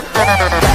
Yeah.